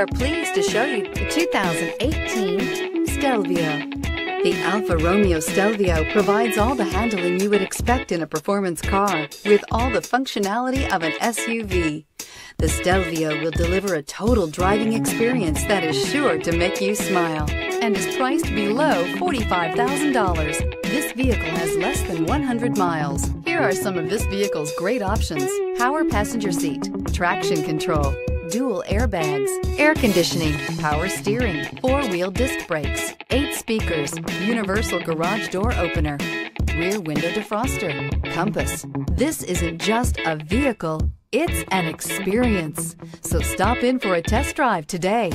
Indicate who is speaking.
Speaker 1: are pleased to show you the 2018 Stelvio. The Alfa Romeo Stelvio provides all the handling you would expect in a performance car with all the functionality of an SUV. The Stelvio will deliver a total driving experience that is sure to make you smile and is priced below $45,000. This vehicle has less than 100 miles. Here are some of this vehicle's great options. Power passenger seat, traction control, dual airbags, air conditioning, power steering, four-wheel disc brakes, eight speakers, universal garage door opener, rear window defroster, compass. This isn't just a vehicle, it's an experience. So stop in for a test drive today.